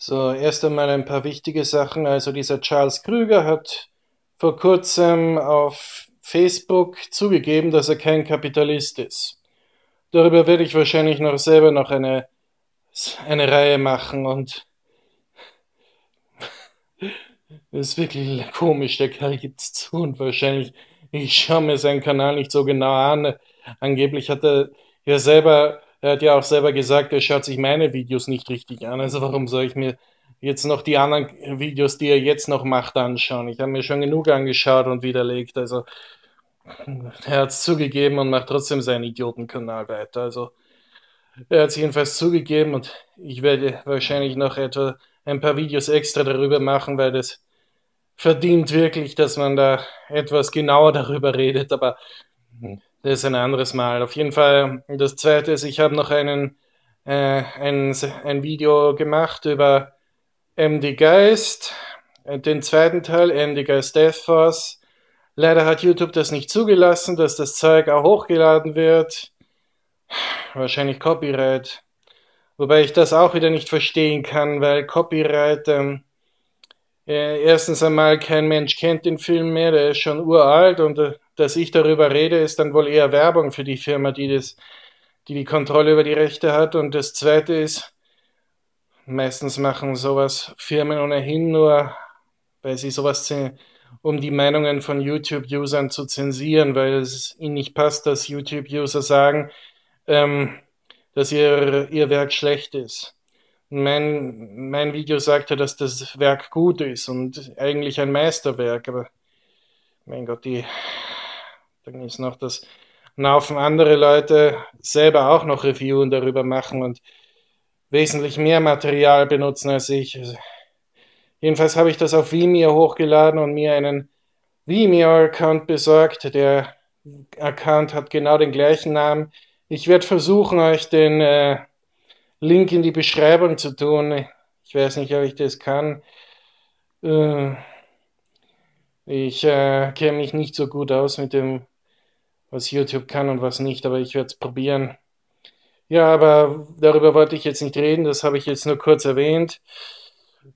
So, erst einmal ein paar wichtige Sachen. Also dieser Charles Krüger hat vor kurzem auf Facebook zugegeben, dass er kein Kapitalist ist. Darüber werde ich wahrscheinlich noch selber noch eine, eine Reihe machen und das ist wirklich komisch, der Kerl gibt's zu und wahrscheinlich, ich schaue mir seinen Kanal nicht so genau an. Angeblich hat er ja selber er hat ja auch selber gesagt, er schaut sich meine Videos nicht richtig an. Also warum soll ich mir jetzt noch die anderen Videos, die er jetzt noch macht, anschauen? Ich habe mir schon genug angeschaut und widerlegt. Also er hat es zugegeben und macht trotzdem seinen Idiotenkanal weiter. Also er hat es jedenfalls zugegeben und ich werde wahrscheinlich noch etwa ein paar Videos extra darüber machen, weil das verdient wirklich, dass man da etwas genauer darüber redet. Aber das ist ein anderes Mal. Auf jeden Fall, das zweite ist, ich habe noch einen, äh, ein, ein Video gemacht über MD Geist, äh, den zweiten Teil, MD Geist Death Force. Leider hat YouTube das nicht zugelassen, dass das Zeug auch hochgeladen wird. Wahrscheinlich Copyright. Wobei ich das auch wieder nicht verstehen kann, weil Copyright, ähm, äh, erstens einmal kein Mensch kennt den Film mehr, der ist schon uralt und äh, dass ich darüber rede, ist dann wohl eher Werbung für die Firma, die das, die die Kontrolle über die Rechte hat. Und das Zweite ist, meistens machen sowas Firmen ohnehin nur, weil sie sowas, um die Meinungen von YouTube-Usern zu zensieren, weil es ihnen nicht passt, dass YouTube-User sagen, ähm, dass ihr, ihr Werk schlecht ist. Mein, mein Video sagte, dass das Werk gut ist und eigentlich ein Meisterwerk, aber mein Gott, die dann ist noch, dass ein Haufen andere Leute selber auch noch Reviewen darüber machen und wesentlich mehr Material benutzen als ich. Also, jedenfalls habe ich das auf Vimeo hochgeladen und mir einen Vimeo-Account besorgt. Der Account hat genau den gleichen Namen. Ich werde versuchen, euch den äh, Link in die Beschreibung zu tun. Ich weiß nicht, ob ich das kann. Äh, ich äh, kenne mich nicht so gut aus mit dem was YouTube kann und was nicht, aber ich werde es probieren. Ja, aber darüber wollte ich jetzt nicht reden, das habe ich jetzt nur kurz erwähnt.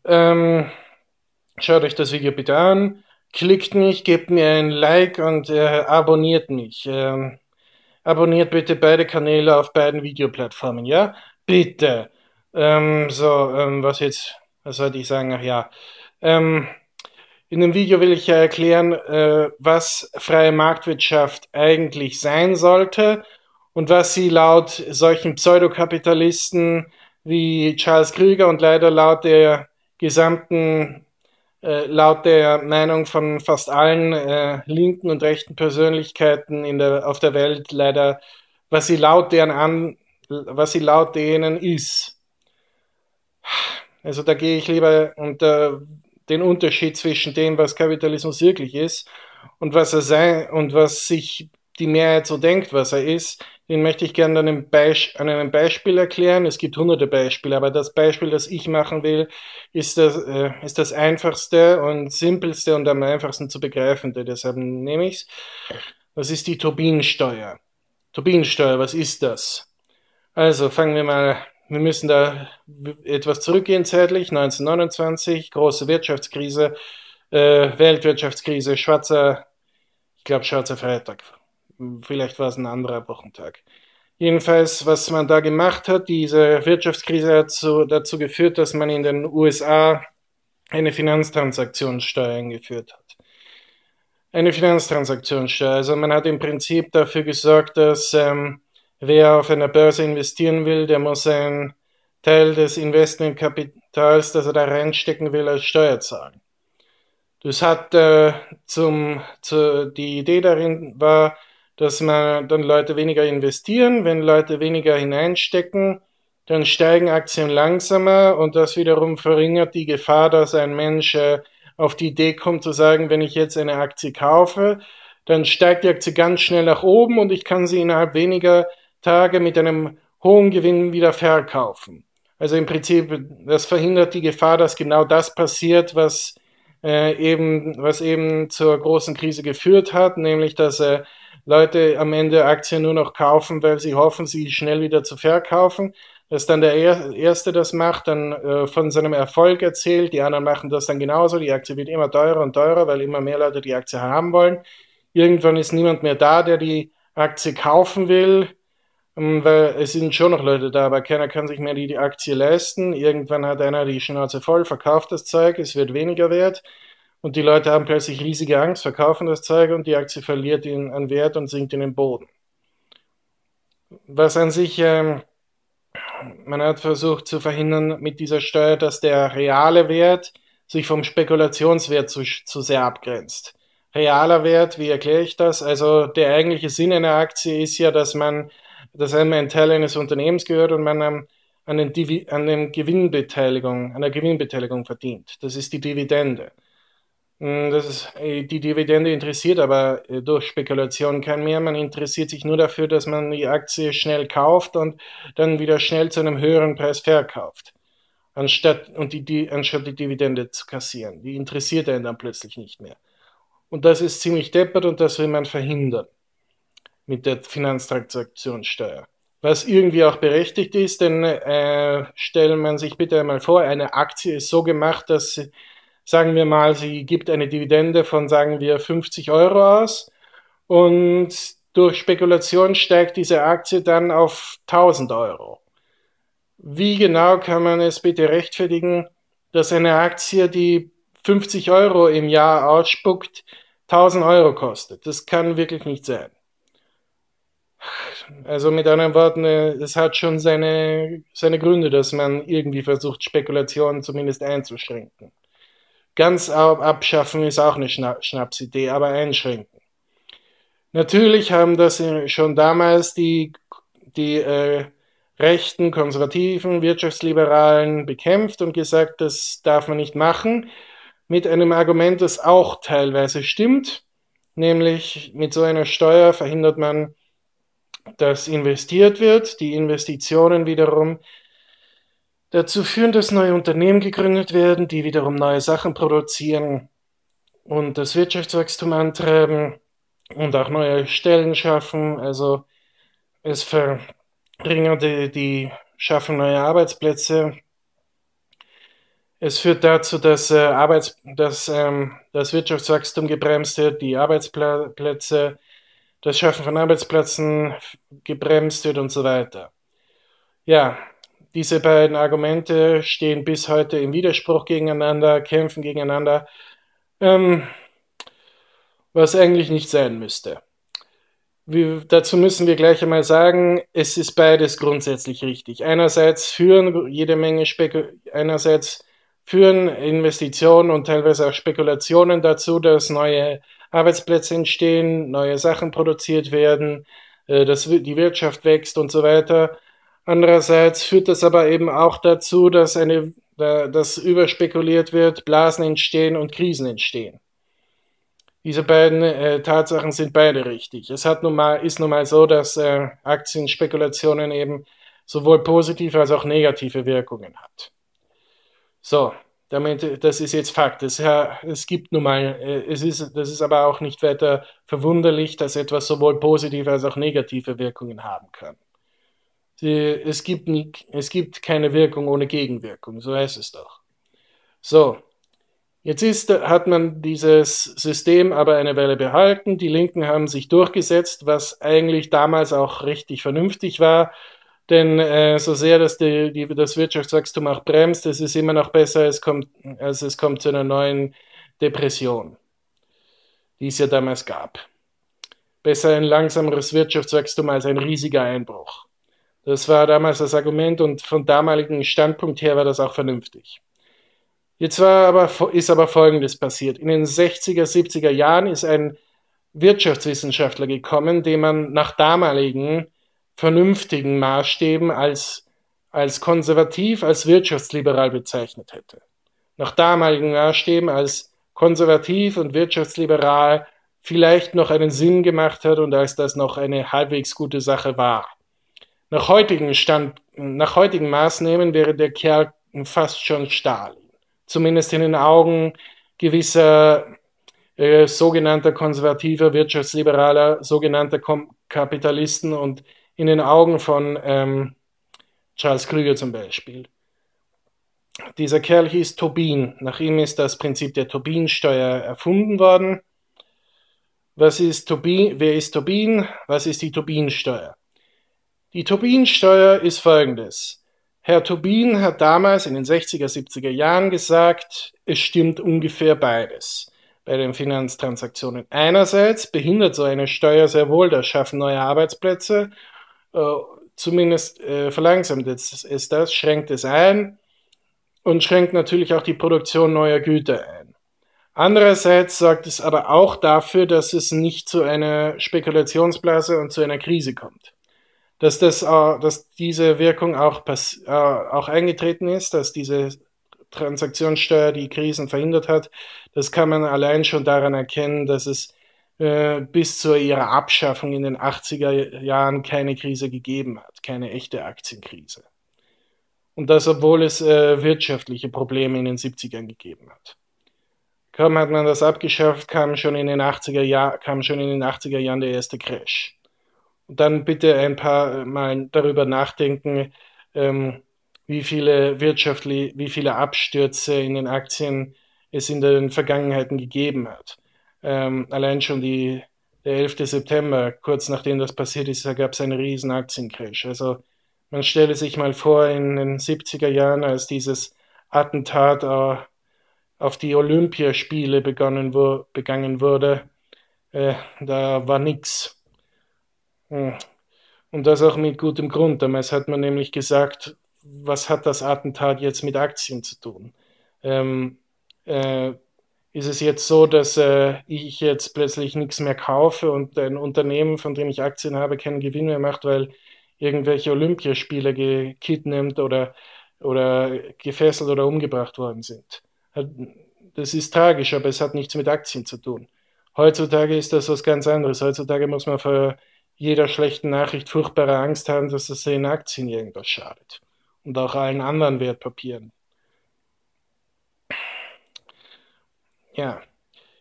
Ähm, schaut euch das Video bitte an, klickt mich, gebt mir ein Like und äh, abonniert mich. Ähm, abonniert bitte beide Kanäle auf beiden Videoplattformen, ja? Bitte. Ähm, so, ähm, was jetzt, was sollte ich sagen? Ach ja. In dem Video will ich ja erklären, äh, was freie Marktwirtschaft eigentlich sein sollte und was sie laut solchen Pseudokapitalisten wie Charles Krüger und leider laut der gesamten, äh, laut der Meinung von fast allen äh, linken und rechten Persönlichkeiten in der, auf der Welt leider, was sie laut deren an, was sie laut denen ist. Also da gehe ich lieber und äh, den Unterschied zwischen dem, was Kapitalismus wirklich ist und was er sei und was sich die Mehrheit so denkt, was er ist, den möchte ich gerne an einem, Beisp an einem Beispiel erklären. Es gibt hunderte Beispiele, aber das Beispiel, das ich machen will, ist das, äh, ist das einfachste und simpelste und am einfachsten zu begreifende. Deshalb nehme ich es. Das ist die Turbinensteuer. Turbinensteuer, was ist das? Also fangen wir mal wir müssen da etwas zurückgehen zeitlich. 1929, große Wirtschaftskrise, äh, Weltwirtschaftskrise, schwarzer, ich glaube schwarzer Freitag. Vielleicht war es ein anderer Wochentag. Jedenfalls, was man da gemacht hat, diese Wirtschaftskrise hat so, dazu geführt, dass man in den USA eine Finanztransaktionssteuer eingeführt hat. Eine Finanztransaktionssteuer. Also man hat im Prinzip dafür gesorgt, dass ähm, Wer auf einer Börse investieren will, der muss einen Teil des Investmentkapitals, das er da reinstecken will, als Steuer zahlen. Das hat äh, zum, zu, die Idee darin war, dass man dann Leute weniger investieren. Wenn Leute weniger hineinstecken, dann steigen Aktien langsamer und das wiederum verringert die Gefahr, dass ein Mensch äh, auf die Idee kommt zu sagen, wenn ich jetzt eine Aktie kaufe, dann steigt die Aktie ganz schnell nach oben und ich kann sie innerhalb weniger Tage mit einem hohen Gewinn wieder verkaufen. Also im Prinzip, das verhindert die Gefahr, dass genau das passiert, was äh, eben, was eben zur großen Krise geführt hat, nämlich dass äh, Leute am Ende Aktien nur noch kaufen, weil sie hoffen, sie schnell wieder zu verkaufen. dass dann der Erste das macht, dann äh, von seinem Erfolg erzählt, die anderen machen das dann genauso, die Aktie wird immer teurer und teurer, weil immer mehr Leute die Aktie haben wollen. Irgendwann ist niemand mehr da, der die Aktie kaufen will, weil es sind schon noch Leute da, aber keiner kann sich mehr die, die Aktie leisten. Irgendwann hat einer die Schnauze voll, verkauft das Zeug, es wird weniger wert und die Leute haben plötzlich riesige Angst, verkaufen das Zeug und die Aktie verliert in, an Wert und sinkt in den Boden. Was an sich ähm, man hat versucht zu verhindern mit dieser Steuer, dass der reale Wert sich vom Spekulationswert zu, zu sehr abgrenzt. Realer Wert, wie erkläre ich das? Also der eigentliche Sinn einer Aktie ist ja, dass man, dass einem ein Teil eines Unternehmens gehört und man an, an, den, an den Gewinnbeteiligung, an der Gewinnbeteiligung verdient. Das ist die Dividende. Hm, das ist, äh, die Dividende interessiert aber äh, durch Spekulation kein mehr. Man interessiert sich nur dafür, dass man die Aktie schnell kauft und dann wieder schnell zu einem höheren Preis verkauft. Anstatt, und die, die, anstatt die Dividende zu kassieren. Die interessiert einen dann plötzlich nicht mehr. Und das ist ziemlich deppert und das will man verhindern mit der Finanztransaktionssteuer. Was irgendwie auch berechtigt ist, denn äh, stellen man sich bitte einmal vor, eine Aktie ist so gemacht, dass sagen wir mal, sie gibt eine Dividende von, sagen wir, 50 Euro aus und durch Spekulation steigt diese Aktie dann auf 1000 Euro. Wie genau kann man es bitte rechtfertigen, dass eine Aktie, die 50 Euro im Jahr ausspuckt, 1000 Euro kostet? Das kann wirklich nicht sein. Also mit anderen Worten, äh, es hat schon seine, seine Gründe, dass man irgendwie versucht, Spekulationen zumindest einzuschränken. Ganz abschaffen ist auch eine Schnapsidee, aber einschränken. Natürlich haben das schon damals die, die äh, rechten, konservativen, wirtschaftsliberalen bekämpft und gesagt, das darf man nicht machen, mit einem Argument, das auch teilweise stimmt, nämlich mit so einer Steuer verhindert man, dass investiert wird, die Investitionen wiederum dazu führen, dass neue Unternehmen gegründet werden, die wiederum neue Sachen produzieren und das Wirtschaftswachstum antreiben und auch neue Stellen schaffen. Also es verringert die, die Schaffung neuer Arbeitsplätze. Es führt dazu, dass, äh, Arbeits dass ähm, das Wirtschaftswachstum gebremst wird, die Arbeitsplätze, das Schaffen von Arbeitsplätzen gebremst wird und so weiter. Ja, diese beiden Argumente stehen bis heute im Widerspruch gegeneinander, kämpfen gegeneinander, ähm, was eigentlich nicht sein müsste. Wie, dazu müssen wir gleich einmal sagen, es ist beides grundsätzlich richtig. Einerseits führen jede Menge Spekul einerseits führen Investitionen und teilweise auch Spekulationen dazu, dass neue Arbeitsplätze entstehen, neue Sachen produziert werden, äh, dass die Wirtschaft wächst und so weiter. Andererseits führt das aber eben auch dazu, dass eine, dass überspekuliert wird, Blasen entstehen und Krisen entstehen. Diese beiden äh, Tatsachen sind beide richtig. Es hat nun mal, ist nun mal so, dass äh, Aktienspekulationen eben sowohl positive als auch negative Wirkungen hat. So, damit, das ist jetzt Fakt. Es, es gibt nun mal, äh, es ist, das ist aber auch nicht weiter verwunderlich, dass etwas sowohl positive als auch negative Wirkungen haben kann es, gibt nie, es gibt keine Wirkung ohne Gegenwirkung, so heißt es doch. So, jetzt ist, hat man dieses System aber eine Weile behalten. Die Linken haben sich durchgesetzt, was eigentlich damals auch richtig vernünftig war. Denn äh, so sehr dass die, die, das Wirtschaftswachstum auch bremst, es ist immer noch besser, es kommt, als es kommt zu einer neuen Depression, die es ja damals gab. Besser ein langsameres Wirtschaftswachstum als ein riesiger Einbruch. Das war damals das Argument und von damaligen Standpunkt her war das auch vernünftig. Jetzt war aber, ist aber Folgendes passiert. In den 60er, 70er Jahren ist ein Wirtschaftswissenschaftler gekommen, den man nach damaligen vernünftigen Maßstäben als, als konservativ, als wirtschaftsliberal bezeichnet hätte. Nach damaligen Maßstäben als konservativ und wirtschaftsliberal vielleicht noch einen Sinn gemacht hat und als das noch eine halbwegs gute Sache war. Nach heutigen, Stand, nach heutigen Maßnahmen wäre der Kerl fast schon Stalin. Zumindest in den Augen gewisser äh, sogenannter konservativer, wirtschaftsliberaler, sogenannter Kom Kapitalisten und in den Augen von, ähm, Charles Krüger zum Beispiel. Dieser Kerl hieß Tobin. Nach ihm ist das Prinzip der Tobin-Steuer erfunden worden. Was ist Tobin? Wer ist Tobin? Was ist die Tobin-Steuer? Die Tobin-Steuer ist folgendes. Herr Tobin hat damals in den 60er, 70er Jahren gesagt, es stimmt ungefähr beides bei den Finanztransaktionen. Einerseits behindert so eine Steuer sehr wohl das Schaffen neuer Arbeitsplätze, äh, zumindest äh, verlangsamt es das, schränkt es ein und schränkt natürlich auch die Produktion neuer Güter ein. Andererseits sorgt es aber auch dafür, dass es nicht zu einer Spekulationsblase und zu einer Krise kommt. Dass, das, äh, dass diese Wirkung auch, äh, auch eingetreten ist, dass diese Transaktionssteuer die Krisen verhindert hat, das kann man allein schon daran erkennen, dass es bis zu ihrer Abschaffung in den 80er Jahren keine Krise gegeben hat, keine echte Aktienkrise. Und das, obwohl es äh, wirtschaftliche Probleme in den 70ern gegeben hat. Kaum hat man das abgeschafft, kam schon in den 80er, Jahr, kam schon in den 80er Jahren der erste Crash. Und dann bitte ein paar Mal darüber nachdenken, ähm, wie viele wirtschaftliche, wie viele Abstürze in den Aktien es in den Vergangenheiten gegeben hat. Ähm, allein schon die, der 11. September, kurz nachdem das passiert ist, da gab es einen riesen Aktiencrash. Also man stelle sich mal vor, in den 70er Jahren, als dieses Attentat äh, auf die Olympiaspiele begonnen wo, begangen wurde, äh, da war nichts. Hm. Und das auch mit gutem Grund. Damals hat man nämlich gesagt, was hat das Attentat jetzt mit Aktien zu tun? Ähm, äh, ist es jetzt so, dass äh, ich jetzt plötzlich nichts mehr kaufe und ein Unternehmen, von dem ich Aktien habe, keinen Gewinn mehr macht, weil irgendwelche Olympiaspieler gekidnappt oder, oder gefesselt oder umgebracht worden sind? Das ist tragisch, aber es hat nichts mit Aktien zu tun. Heutzutage ist das was ganz anderes. Heutzutage muss man vor jeder schlechten Nachricht furchtbare Angst haben, dass das in Aktien irgendwas schadet und auch allen anderen Wertpapieren. Ja,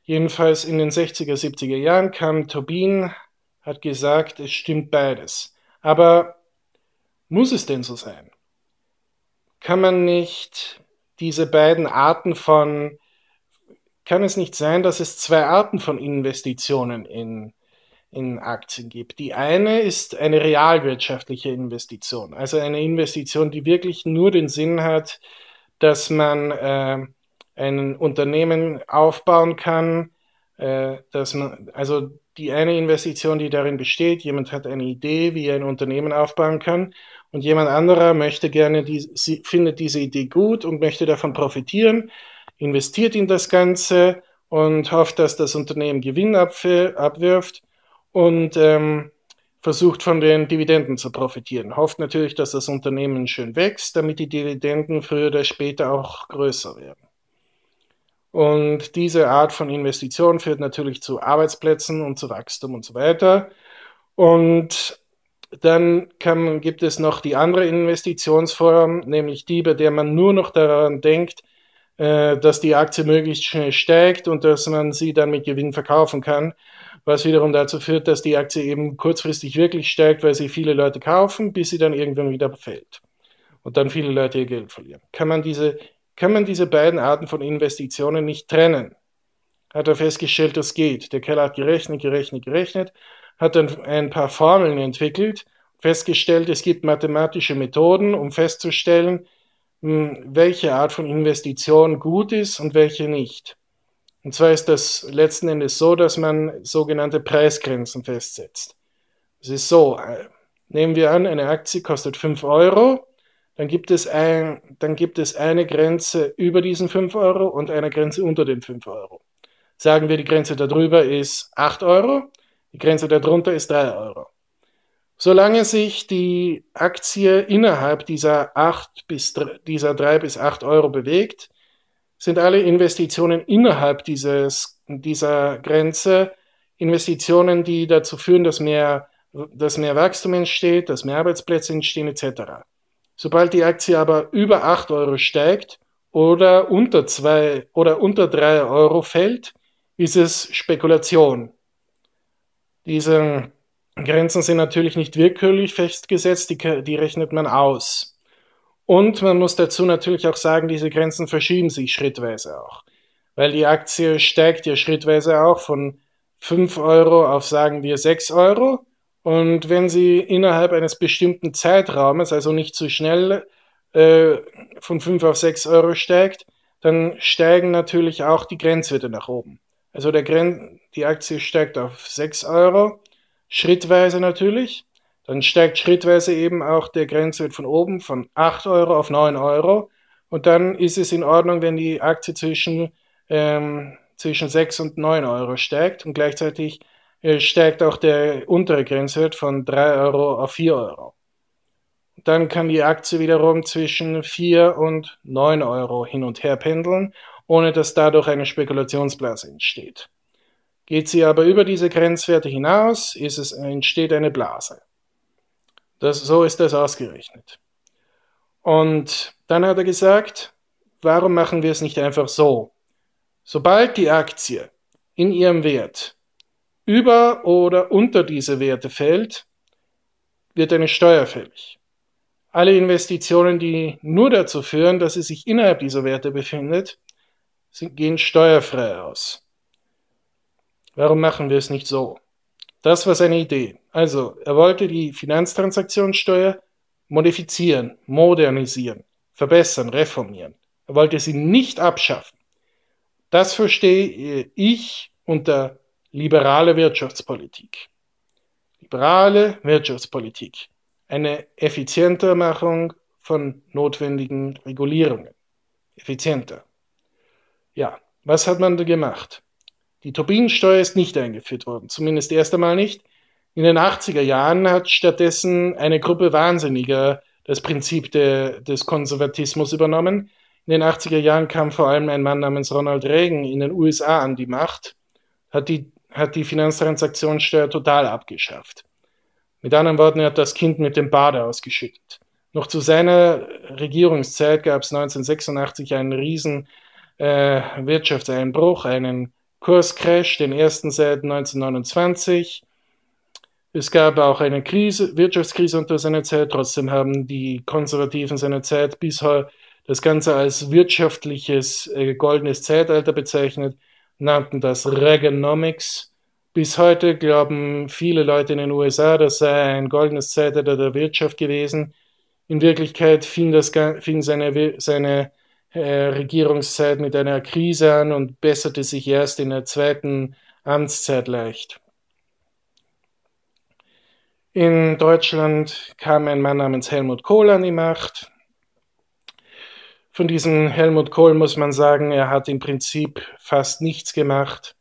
jedenfalls in den 60er, 70er Jahren kam Tobin, hat gesagt, es stimmt beides. Aber muss es denn so sein? Kann man nicht diese beiden Arten von, kann es nicht sein, dass es zwei Arten von Investitionen in in Aktien gibt. Die eine ist eine realwirtschaftliche Investition, also eine Investition, die wirklich nur den Sinn hat, dass man äh, ein Unternehmen aufbauen kann, äh, dass man, also die eine Investition, die darin besteht, jemand hat eine Idee, wie er ein Unternehmen aufbauen kann und jemand anderer möchte gerne, die, findet diese Idee gut und möchte davon profitieren, investiert in das Ganze und hofft, dass das Unternehmen Gewinn abwirft und ähm, versucht von den Dividenden zu profitieren. Hofft natürlich, dass das Unternehmen schön wächst, damit die Dividenden früher oder später auch größer werden. Und diese Art von Investition führt natürlich zu Arbeitsplätzen und zu Wachstum und so weiter. Und dann kann, gibt es noch die andere Investitionsform, nämlich die, bei der man nur noch daran denkt, äh, dass die Aktie möglichst schnell steigt und dass man sie dann mit Gewinn verkaufen kann was wiederum dazu führt, dass die Aktie eben kurzfristig wirklich steigt, weil sie viele Leute kaufen, bis sie dann irgendwann wieder fällt und dann viele Leute ihr Geld verlieren. Kann man diese, kann man diese beiden Arten von Investitionen nicht trennen? Hat er festgestellt, das geht. Der Keller hat gerechnet, gerechnet, gerechnet, hat dann ein paar Formeln entwickelt, festgestellt, es gibt mathematische Methoden, um festzustellen, hm, welche Art von Investition gut ist und welche nicht. Und zwar ist das letzten Endes so, dass man sogenannte Preisgrenzen festsetzt. Es ist so, äh, nehmen wir an, eine Aktie kostet 5 Euro, dann gibt, es ein, dann gibt es eine Grenze über diesen 5 Euro und eine Grenze unter den 5 Euro. Sagen wir, die Grenze darüber ist 8 Euro, die Grenze darunter ist 3 Euro. Solange sich die Aktie innerhalb dieser, 8 bis, dieser 3 bis 8 Euro bewegt, sind alle Investitionen innerhalb dieses, dieser Grenze Investitionen, die dazu führen, dass mehr, dass mehr Wachstum entsteht, dass mehr Arbeitsplätze entstehen etc. Sobald die Aktie aber über 8 Euro steigt oder unter 2 oder unter 3 Euro fällt, ist es Spekulation. Diese Grenzen sind natürlich nicht willkürlich festgesetzt, die, die rechnet man aus. Und man muss dazu natürlich auch sagen, diese Grenzen verschieben sich schrittweise auch. Weil die Aktie steigt ja schrittweise auch von 5 Euro auf, sagen wir, 6 Euro. Und wenn sie innerhalb eines bestimmten Zeitraumes, also nicht zu schnell äh, von 5 auf 6 Euro steigt, dann steigen natürlich auch die Grenzwerte nach oben. Also der Gren die Aktie steigt auf 6 Euro, schrittweise natürlich. Dann steigt schrittweise eben auch der Grenzwert von oben von 8 Euro auf 9 Euro. Und dann ist es in Ordnung, wenn die Aktie zwischen, ähm, zwischen 6 und 9 Euro steigt. Und gleichzeitig steigt auch der untere Grenzwert von 3 Euro auf 4 Euro. Dann kann die Aktie wiederum zwischen 4 und 9 Euro hin und her pendeln, ohne dass dadurch eine Spekulationsblase entsteht. Geht sie aber über diese Grenzwerte hinaus, ist es, entsteht eine Blase. Das, so ist das ausgerechnet. Und dann hat er gesagt, warum machen wir es nicht einfach so? Sobald die Aktie in ihrem Wert über oder unter diese Werte fällt, wird eine Steuer fällig. Alle Investitionen, die nur dazu führen, dass sie sich innerhalb dieser Werte befindet, gehen steuerfrei aus. Warum machen wir es nicht so? Das war seine Idee. Also, er wollte die Finanztransaktionssteuer modifizieren, modernisieren, verbessern, reformieren. Er wollte sie nicht abschaffen. Das verstehe ich unter liberale Wirtschaftspolitik. Liberale Wirtschaftspolitik eine Effizientermachung von notwendigen Regulierungen. Effizienter. Ja, was hat man da gemacht? Die Tobinensteuer ist nicht eingeführt worden, zumindest erst einmal nicht. In den 80er Jahren hat stattdessen eine Gruppe Wahnsinniger das Prinzip de, des Konservatismus übernommen. In den 80er Jahren kam vor allem ein Mann namens Ronald Reagan in den USA an die Macht, hat die, hat die Finanztransaktionssteuer total abgeschafft. Mit anderen Worten, er hat das Kind mit dem Bade ausgeschüttet. Noch zu seiner Regierungszeit gab es 1986 einen riesen äh, Wirtschaftseinbruch, einen Kurscrash, den ersten seit 1929. Es gab auch eine Krise, Wirtschaftskrise unter seiner Zeit. Trotzdem haben die Konservativen seiner Zeit bis heute das Ganze als wirtschaftliches äh, goldenes Zeitalter bezeichnet, nannten das Reaganomics. Bis heute glauben viele Leute in den USA, das sei ein goldenes Zeitalter der Wirtschaft gewesen. In Wirklichkeit fing, das, fing seine, seine äh, Regierungszeit mit einer Krise an und besserte sich erst in der zweiten Amtszeit leicht. In Deutschland kam ein Mann namens Helmut Kohl an die Macht. Von diesem Helmut Kohl muss man sagen, er hat im Prinzip fast nichts gemacht.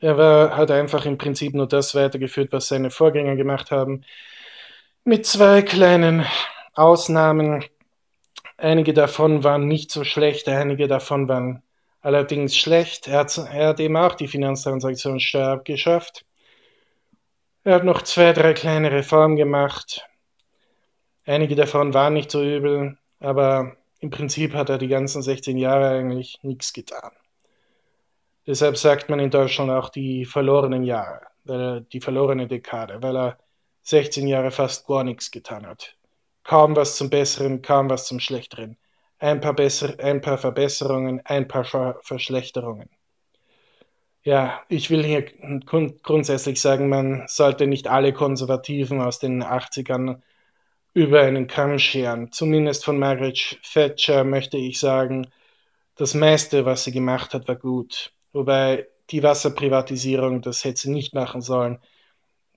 Er war, hat einfach im Prinzip nur das weitergeführt, was seine Vorgänger gemacht haben. Mit zwei kleinen Ausnahmen. Einige davon waren nicht so schlecht, einige davon waren allerdings schlecht. Er hat, er hat eben auch die Finanztransaktionssteuer abgeschafft. Er hat noch zwei, drei kleine Reformen gemacht. Einige davon waren nicht so übel, aber im Prinzip hat er die ganzen 16 Jahre eigentlich nichts getan. Deshalb sagt man in Deutschland auch die verlorenen Jahre, die verlorene Dekade, weil er 16 Jahre fast gar nichts getan hat. Kaum was zum Besseren, kaum was zum Schlechteren. Ein paar, besser, ein paar Verbesserungen, ein paar Verschlechterungen. Ja, ich will hier grundsätzlich sagen, man sollte nicht alle Konservativen aus den 80ern über einen Kamm scheren. Zumindest von Margaret Thatcher möchte ich sagen, das meiste, was sie gemacht hat, war gut. Wobei die Wasserprivatisierung, das hätte sie nicht machen sollen.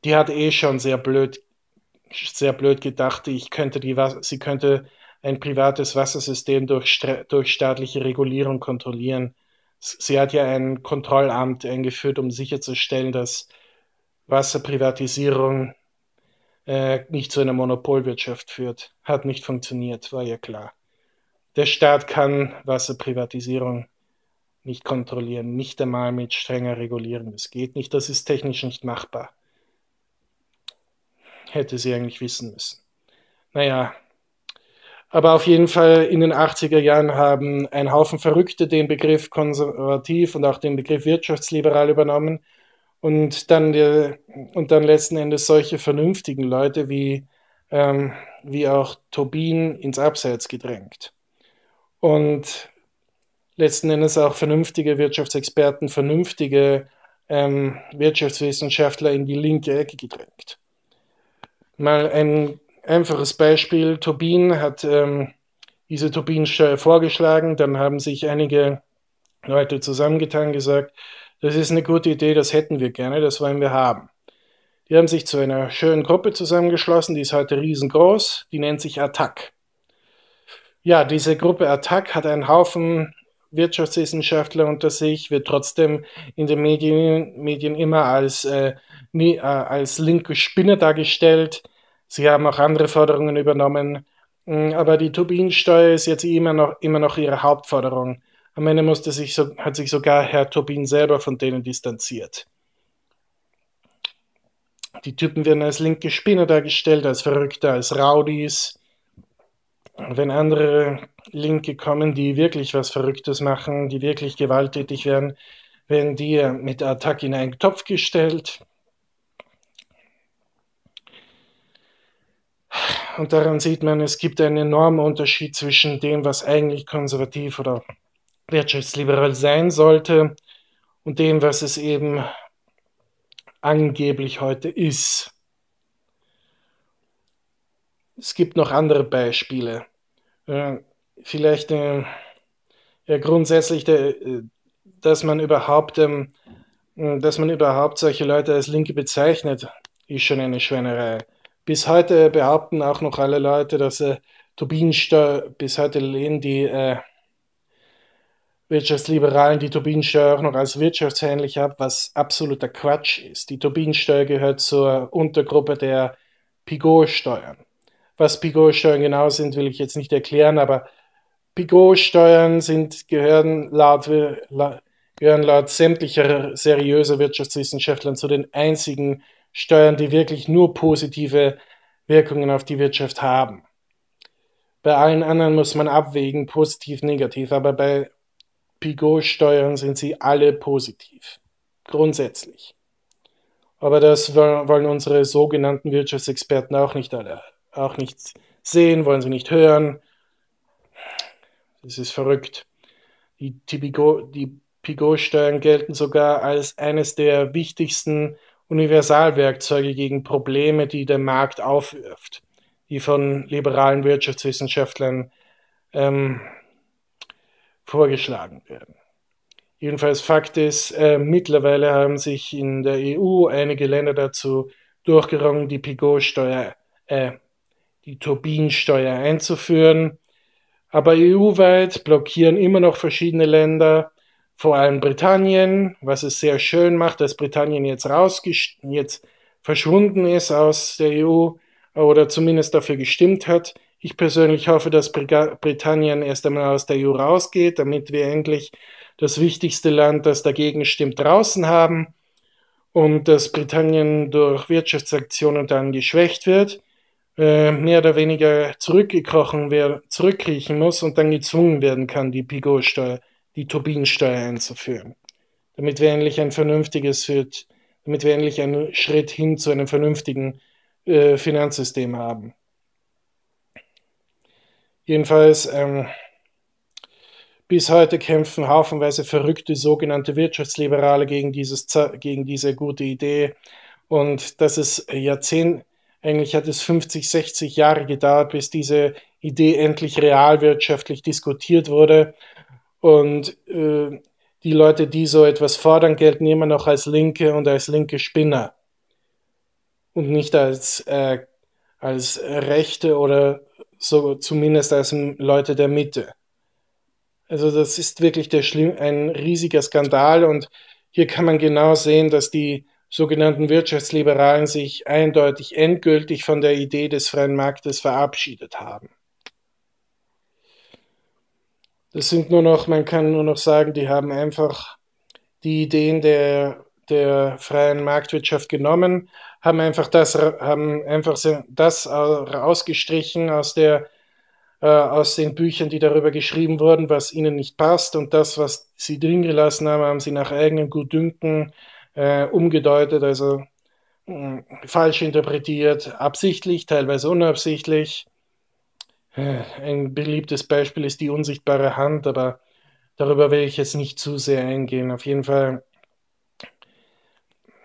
Die hat eh schon sehr blöd, sehr blöd gedacht, ich könnte die, sie könnte ein privates Wassersystem durch, durch staatliche Regulierung kontrollieren. Sie hat ja ein Kontrollamt eingeführt, um sicherzustellen, dass Wasserprivatisierung äh, nicht zu einer Monopolwirtschaft führt. Hat nicht funktioniert, war ja klar. Der Staat kann Wasserprivatisierung nicht kontrollieren, nicht einmal mit strenger Regulierung. Das geht nicht, das ist technisch nicht machbar. Hätte sie eigentlich wissen müssen. Naja, aber auf jeden Fall in den 80er Jahren haben ein Haufen Verrückte den Begriff konservativ und auch den Begriff wirtschaftsliberal übernommen und dann, die, und dann letzten Endes solche vernünftigen Leute wie ähm, wie auch Tobin ins Abseits gedrängt. Und letzten Endes auch vernünftige Wirtschaftsexperten, vernünftige ähm, Wirtschaftswissenschaftler in die linke Ecke gedrängt. Mal ein einfaches Beispiel. Tobin hat ähm, diese Tobin-Steuer vorgeschlagen, dann haben sich einige Leute zusammengetan gesagt, das ist eine gute Idee, das hätten wir gerne, das wollen wir haben. Die haben sich zu einer schönen Gruppe zusammengeschlossen, die ist heute riesengroß, die nennt sich Attac. Ja, diese Gruppe Attac hat einen Haufen Wirtschaftswissenschaftler unter sich, wird trotzdem in den Medien, Medien immer als, äh, nie, äh, als linke Spinner dargestellt. Sie haben auch andere Forderungen übernommen, mm, aber die Tobin-Steuer ist jetzt immer noch, immer noch ihre Hauptforderung. Am Ende musste sich so, hat sich sogar Herr Tobin selber von denen distanziert. Die Typen werden als linke Spinner dargestellt, als Verrückte, als Rowdies. Wenn andere Linke kommen, die wirklich was Verrücktes machen, die wirklich gewalttätig werden, werden die mit Attack in einen Topf gestellt. Und daran sieht man, es gibt einen enormen Unterschied zwischen dem, was eigentlich konservativ oder wirtschaftsliberal sein sollte und dem, was es eben angeblich heute ist. Es gibt noch andere Beispiele. Äh, vielleicht äh, ja, grundsätzlich, äh, dass man überhaupt, ähm, dass man überhaupt solche Leute als Linke bezeichnet, ist schon eine Schweinerei. Bis heute behaupten auch noch alle Leute, dass äh, Tobinsteuer, bis heute lehnen die äh, Wirtschaftsliberalen die Tobinsteuer auch noch als wirtschaftshändlich ab, was absoluter Quatsch ist. Die Tobinsteuer gehört zur Untergruppe der Pigot-Steuern. Was Pigot-Steuern genau sind, will ich jetzt nicht erklären, aber Pigot-Steuern gehören laut, gehören laut sämtlicher seriöser Wirtschaftswissenschaftler zu den einzigen Steuern, die wirklich nur positive Wirkungen auf die Wirtschaft haben. Bei allen anderen muss man abwägen, positiv, negativ, aber bei Pigot-Steuern sind sie alle positiv. Grundsätzlich. Aber das wollen unsere sogenannten Wirtschaftsexperten auch nicht alle, auch nicht sehen, wollen sie nicht hören. Das ist verrückt. Die, die Pigot-Steuern gelten sogar als eines der wichtigsten Universalwerkzeuge gegen Probleme, die der Markt aufwirft, die von liberalen Wirtschaftswissenschaftlern ähm, vorgeschlagen werden. Jedenfalls Fakt ist, äh, mittlerweile haben sich in der EU einige Länder dazu durchgerungen, die Pigot-Steuer, äh, die Turbinensteuer einzuführen. Aber EU-weit blockieren immer noch verschiedene Länder, vor allem Britannien, was es sehr schön macht, dass Britannien jetzt jetzt verschwunden ist aus der EU oder zumindest dafür gestimmt hat. Ich persönlich hoffe, dass Britannien erst einmal aus der EU rausgeht, damit wir endlich das wichtigste Land, das dagegen stimmt, draußen haben und dass Britannien durch Wirtschaftsaktionen dann geschwächt wird, äh, mehr oder weniger zurückgekrochen werden, zurückkriechen muss und dann gezwungen werden kann, die Pigot-Steuer, die Turbinensteuer einzuführen. Damit wir endlich ein vernünftiges, damit wir endlich einen Schritt hin zu einem vernünftigen äh, Finanzsystem haben. Jedenfalls, ähm, bis heute kämpfen haufenweise verrückte sogenannte Wirtschaftsliberale gegen, dieses, gegen diese gute Idee. Und das ist Jahrzehnt, eigentlich hat es 50, 60 Jahre gedauert, bis diese Idee endlich realwirtschaftlich diskutiert wurde. Und äh, die Leute, die so etwas fordern, gelten immer noch als Linke und als linke Spinner. Und nicht als, äh, als Rechte oder so zumindest als Leute der Mitte. Also das ist wirklich der schlimm, ein riesiger Skandal und hier kann man genau sehen, dass die sogenannten Wirtschaftsliberalen sich eindeutig endgültig von der Idee des freien Marktes verabschiedet haben. Das sind nur noch, man kann nur noch sagen, die haben einfach die Ideen der, der freien Marktwirtschaft genommen, haben einfach das, haben einfach das äh, rausgestrichen aus, der, äh, aus den Büchern, die darüber geschrieben wurden, was ihnen nicht passt. Und das, was sie drin gelassen haben, haben sie nach eigenem Gutdünken äh, umgedeutet, also mh, falsch interpretiert, absichtlich, teilweise unabsichtlich. Äh, ein beliebtes Beispiel ist die unsichtbare Hand, aber darüber will ich jetzt nicht zu sehr eingehen. Auf jeden Fall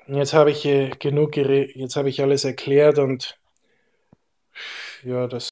jetzt habe ich genug, jetzt habe ich alles erklärt und ja, das